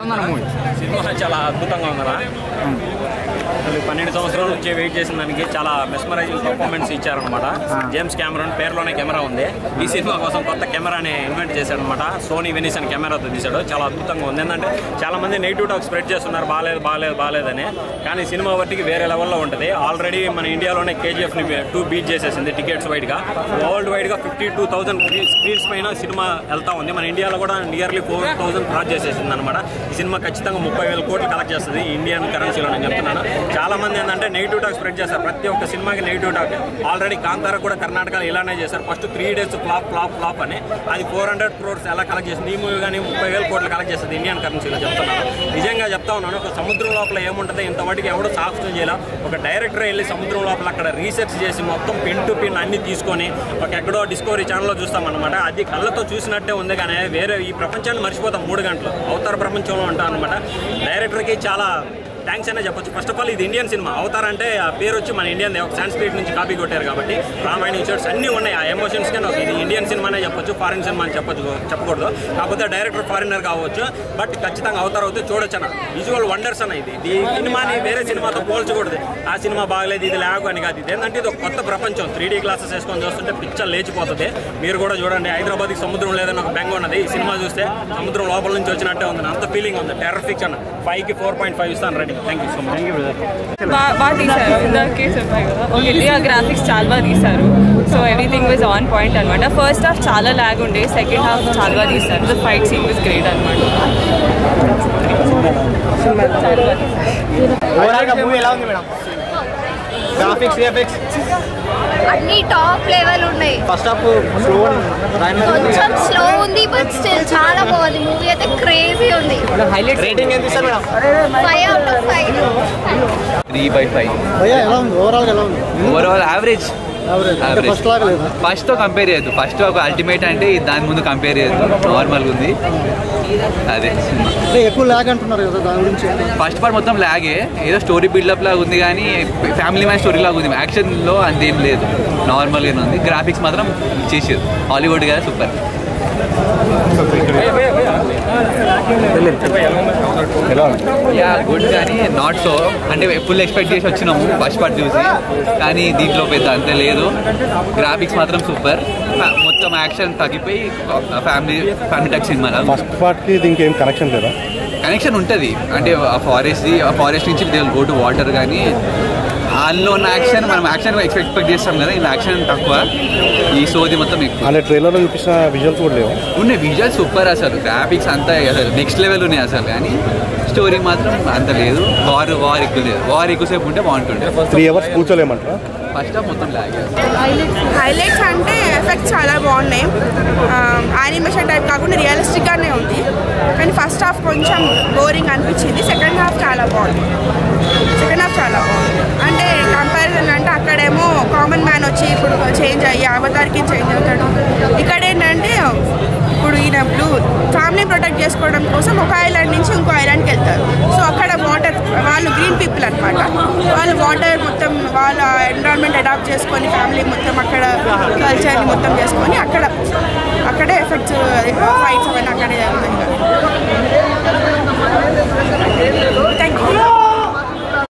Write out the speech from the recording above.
ఉందన్న movie cinema చాలా అద్భుతంగా ఉందన్న అసలు పన్నెండు సంవత్సరాల నుంచి వెయిట్ చేసిన దానికి చాలా మెస్మరైజింగ్ పర్ఫార్మెన్స్ ఇచ్చారనమాట జేమ్స్ కెమెరాన్ పేరులోనే కెమెరా ఉంది. ఈ సినిమా కోసం కొత్త కెమెరాని ఇన్వెంట్ చేశాడనమాట సోనీ వెనిస్ అని కెమెరాతో తీశాడు. చాలా అద్భుతంగా ఉంది. ఏంటంటే చాలా మంది నెగిటివ్ టాక్ స్ప్రెడ్ చేస్తున్నారు. బాగాలేదు బాగాలేదు బాగాలేదని కానీ సినిమా బట్టికి వేరే లెవెల్లో ఉంటుంది. ఆల్రెడీ మన ఇండియాలోనే కేజీఎఫ్ని టూ బీట్ చేసేసింది టికెట్స్ వైడ్గా వరల్డ్ వైడ్గా ఫిఫ్టీ టూ థౌసండ్ స్క్రీన్స్ పైన సినిమా వెళ్తా ఉంది. మన ఇండియాలో కూడా నియర్లీ ఫోర్ థౌసండ్ క్రాస్ చేసేసింది అనమాట ఈ సినిమా ఖచ్చితంగా ముప్పై వేల కోట్లు కలెక్ట్ చేస్తుంది. ఇండియన్ కరెన్సీలో నేను చెప్తున్నాను. చాలామంది ఏంటంటే నెగిటివ్ టాక్ స్ప్రెడ్ చేస్తారు. ప్రతి ఒక్క సినిమాకి నెగిటివ్ టాక్ ఆల్రెడీ కాంతార కూడా కర్ణాటకలో ఇలానే చేశారు. First three days flop flop flop అని. అది ఫోర్ హండ్రెడ్ క్రోర్స్ ఎలా కలెక్ట్ చేసింది? ఈ మూవీ కానీ ముప్పై వేల కోట్లు కలెక్ట్ చేస్తుంది ఇండియన్ కరెన్సీలో చెప్తున్నాను నిజంగా చెప్తా ఉన్నాను ఒక సముద్రం లోపల ఏముంటుంది ఇంతవాటికి ఎవడో సాహసం చేయాల. ఒక డైరెక్టర్ వెళ్ళి సముద్రం లోపల అక్కడ రీసెర్చ్ చేసి మొత్తం పిన్ టు పిన్ అన్ని తీసుకొని ఒక ఎక్కడో డిస్కవరీ ఛానల్లో చూస్తాం అనమాట అది కళ్ళతో చూసినట్టే ఉంది కానీ వేరే ఈ ప్రపంచాన్ని మర్చిపోతాం మూడు గంటలు. అవతార ప్రపంచంలో ఉంటాం అనమాట డైరెక్టర్కి చాలా థ్యాంక్స్ అనే చెప్పొచ్చు. ఫస్ట్ ఆఫ్ ఆల్ ఇది ఇండియన్ సినిమా అవతార్ అంటే ఆ పేరు వచ్చి మన ఇండియన్ ఒక సాంస్క్రిట్ నుంచి కాపీ కొట్టారు కాబట్టి రామాయణ ఇన్షర్ట్స్ అన్నీ ఉన్నాయి. ఆ ఎమోషన్స్ కానీ ఇది ఇండియన్ సినిమానే చెప్పొచ్చు ఫారిన్ సినిమా అని చెప్పొచ్చు చెప్పకూడదు. కాకపోతే డైరెక్టర్ ఫారినర్ కావచ్చు బట్ ఖచ్చితంగా అవతార్ అవుతే చూడొచ్చు అన్న. విజువల్ వండర్స్ అన్న ఇది. ఈ సినిమాని వేరే సినిమాతో పోల్చకూడదు. ఆ సినిమా బాగలేదు ఇది లేకు అని కాదు. ఇది ఏంటంటే ఇది ఒక కొత్త ప్రపంచం. త్రీ డీ క్లాసెస్ వేసుకొని చూస్తుంటే పిక్చర్ లేచిపోతుంది. మీరు కూడా చూడండి. హైదరాబాద్కి సముద్రం లేదని ఒక బెంగ ఉన్నది. ఈ సినిమా చూస్తే సముద్రం లోపల నుంచి వచ్చినట్టే ఉంది. అంత ఫీలింగ్ ఉంది. టెర్రఫిక్ అన్న. ఫైవ్కి ఫోర్ పాయింట్ ఫైవ్ ఇస్తాను రెడీ బాగా తీశారు. ఇందాకే చెప్పాయి కదా. ఓకే ఆ గ్రాఫిక్స్ చాలా బాగా తీశారు. So everything was on point అనమాట ఫస్ట్ హాఫ్ చాలా లాగ్ ఉండే సెకండ్ హాఫ్ చాలా బాగా తీశారు. The fight scene was great అనమాట మూవీ ఎలా ఉంది మేడం గ్రాఫిక్స్ విఎఫ్ఎక్స్ అన్ని టాప్ లెవెల్ ఉన్నాయి. ఫస్ట్ హాఫ్ స్లో కొంచెం స్లో ఉంది బట్ స్టిల్ చాలా బాగుంది. మూవీ అయితే క్రేజీ ఉంది. రేటింగ్ ఎంత ఇస్తారు madam five out of five three by five భయ్యా ఎలా ఉంది ఓవరాల్ ఎలా ఉంది? Overall average. ఫస్ట్తో కంపేర్ చేయొద్దు. ఫస్ట్ ఒక అల్టిమేట్ అంటే దాని ముందు కంపేర్ చేయొద్దు. నార్మల్గా ఉంది. అదే ఎక్కువ లాగ్ అంటున్నారు కదా దాని గురించి. ఫస్ట్ పార్ట్ మొత్తం లాగే ఏదో స్టోరీ బిల్డప్ లాగా ఉంది కానీ ఫ్యామిలీ మ్యాన్ స్టోరీ లాగా ఉంది. యాక్షన్లో అంతేం లేదు. నార్మల్గానే ఉంది. గ్రాఫిక్స్ మాత్రం చేసారు హాలీవుడ్ కదా సూపర్ యా గుడ్ కానీ నాట్ సో అంటే ఫుల్ ఎక్స్పెక్ట్ చేసి వచ్చినాము ఫస్ట్ పార్ట్ చూసి. కానీ దీంట్లో పెద్ద అంతే లేదు. గ్రాఫిక్స్ మాత్రం సూపర్ మొత్తం యాక్షన్ తగ్గిపోయి ఫ్యామిలీ ఫ్యామిలీ టచ్ సినిమా ఫస్ట్ పార్ట్కి దీనికి ఏం కనెక్షన్ లేదా? కనెక్షన్ ఉంటుంది. అంటే ఆ ఫారెస్ట్ ఆ ఫారెస్ట్ నుంచి దే గో టు వాటర్ కానీ అందులో ఉన్న యాక్షన్ మనం యాక్షన్ ఎక్స్పెక్ట్ చేస్తాం కదా ఇలా యాక్షన్ తక్కువ. ఈ సోది మొత్తం ఎక్కువ. అంటే ట్రైలర్లో చూపించిన విజువల్స్ కూడా లేవు? ఉన్నాయి విజువల్ సూపర్ అసలు. గ్రాఫిక్స్ అంతా అసలు నెక్స్ట్ లెవెల్ ఉన్నాయి అసలు. కానీ స్టోరీ మాత్రం అంత లేదు. వార్ వార్ ఎక్కువ లేదు. వార్ ఎక్కువసేపు ఉంటే బాగుంటుండే. త్రీ అవర్స్ కూర్చోలేమంటారా ఫస్ట్ హాఫ్ మొత్తం లాగే హైలైట్స్ అంటే ఎఫెక్ట్స్ చాలా బాగున్నాయి. యానిమేషన్ టైప్ కాకుండా రియలిస్టిక్గానే ఉంది. కానీ ఫస్ట్ హాఫ్ కొంచెం బోరింగ్ అనిపించింది. సెకండ్ హాఫ్ చాలా బాగుంది. సెకండ్ హాఫ్ చాలా బాగుంది. అంటే చేంజ్ అయ్యి అవతార్కి చేంజ్ అవుతాడు. ఇక్కడ ఏంటంటే ఇప్పుడు ఈయన బ్లూ ఫ్యామిలీ ప్రొటెక్ట్ చేసుకోవడం కోసం ఒక ఐలాండ్ నుంచి ఇంకో ఐలాండ్కి వెళ్తారు. సో అక్కడ వాటర్ వాళ్ళు గ్రీన్ పీపుల్ అనమాట వాళ్ళు వాటర్ మొత్తం వాళ్ళ ఎన్విరాన్మెంట్ అడాప్ట్ చేసుకొని ఫ్యామిలీ మొత్తం అక్కడ కల్చర్ని మొత్తం చేసుకొని అక్కడ అక్కడే ఎఫెక్ట్స్ ఫైట్స్ అవన్నీ అక్కడే జరుగుతాయి.